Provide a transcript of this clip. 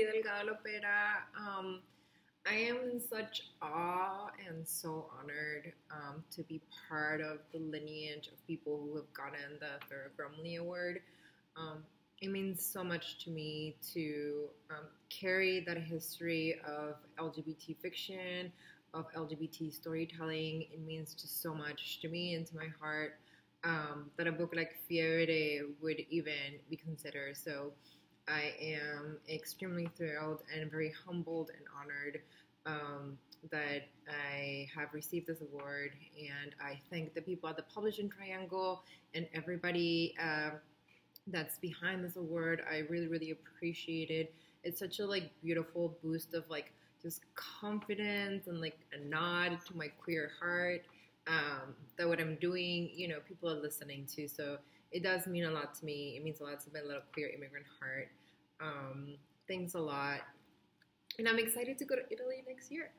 Delgado Lopera. Um, I am in such awe and so honored um, to be part of the lineage of people who have gotten the Ferro-Grumley Award. Um, it means so much to me to um, carry that history of LGBT fiction, of LGBT storytelling. It means just so much to me and to my heart um, that a book like Fiebre would even be considered. So I am extremely thrilled and very humbled and honored um, that I have received this award. And I thank the people at the Publishing Triangle and everybody uh, that's behind this award. I really, really appreciate it. It's such a like beautiful boost of like just confidence and like a nod to my queer heart that what I'm doing, you know, people are listening to. So it does mean a lot to me. It means a lot to my little queer immigrant heart. Um, thanks a lot. And I'm excited to go to Italy next year.